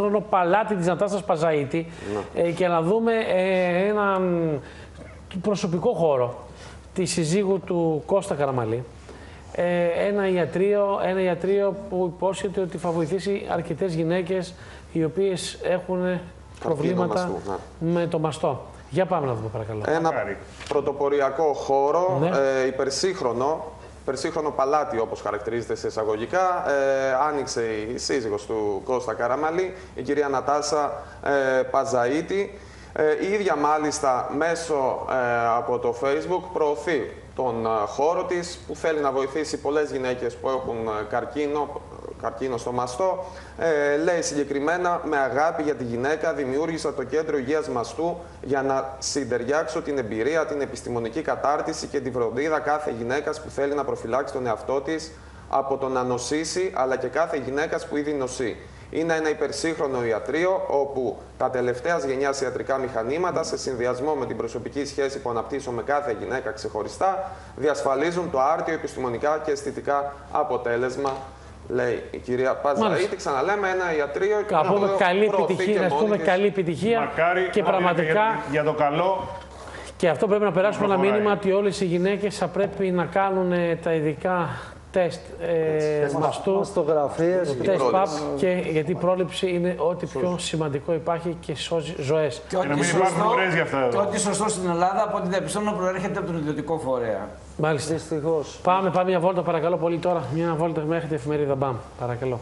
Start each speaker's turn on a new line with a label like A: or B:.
A: χρόνο παλάτι της Νατάστας Παζαΐτη ε, και να δούμε ε, έναν προσωπικό χώρο τη συζύγου του Κώστα Καραμαλή. Ε, ένα, ιατρείο, ένα ιατρείο που υπόσχεται ότι θα βοηθήσει αρκετές γυναίκες οι οποίες έχουν προβλήματα
B: μαστού,
A: με το μαστό. Για πάμε να δούμε παρακαλώ.
B: Ένα
C: Μακάρι.
B: πρωτοποριακό χώρο,
A: Ναι.
B: ε, υπερσύγχρονο, υπερσύγχρονο παλάτι όπως χαρακτηρίζεται σε εισαγωγικά. Ε, άνοιξε η σύζυγος του Κώστα Καραμαλή, η κυρία Νατάσα ε, Παζαΐτη. Ε, η ίδια μάλιστα μέσω ε, από το facebook προωθεί τον ε, χώρο της που θέλει να βοηθήσει πολλές γυναίκες που έχουν ε, καρκίνο, καρκίνο στο μαστό. Ε, λέει συγκεκριμένα, με αγάπη για τη γυναίκα δημιούργησα το Κέντρο Υγείας Μαστού για να συντεριάξω την εμπειρία, την επιστημονική κατάρτιση και την φροντίδα κάθε γυναίκας που θέλει να προφυλάξει τον εαυτό της από το να νοσήσει, αλλά και κάθε γυναίκας που ήδη νοσεί. Είναι ένα υπερσύγχρονο ιατρείο όπου τα τελευταία γενιάς ιατρικά μηχανήματα, σε συνδυασμό με την προσωπική σχέση που αναπτύσσω με κάθε γυναίκα ξεχωριστά, διασφαλίζουν το άρτιο επιστημονικά και αισθητικά αποτέλεσμα, λέει η κυρία Παζαρίτη.
A: Μάλιστα.
B: Ξαναλέμε, ένα ιατρείο
A: Να
B: το
A: πούμε
B: οποίο
A: καλή
B: προωθεί
A: επιτυχία,
B: και
A: να
B: μόνη
A: πούμε
B: της.
A: καλή επιτυχία
C: Μακάρι
A: και
C: να
A: πραγματικά
C: για, για το καλό
A: και αυτό πρέπει να περάσουμε ένα
C: Προχωράει.
A: μήνυμα ότι όλες οι γυναίκες θα πρέπει να κάνουν ε, τα ειδικά τεστ ε, μαστού,
D: Μαστογραφίες.
A: τεστ
B: πρόληψη.
A: ΠΑΠ και γιατί η πρόληψη είναι ό,τι πιο σημαντικό υπάρχει και σώζει ζωές.
E: Και
C: να μην υπάρχουν ουρές για αυτά εδώ.
E: Και ό,τι σωστό στην Ελλάδα, από ό,τι διαπιστώνω, προέρχεται από τον ιδιωτικό φορέα.
A: Μάλιστα.
D: Δυστυχώς.
A: Πάμε, πάμε μια βόλτα παρακαλώ πολύ τώρα. Μια βόλτα μέχρι την εφημερίδα. Μπαμ, παρακαλώ.